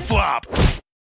flip-flop!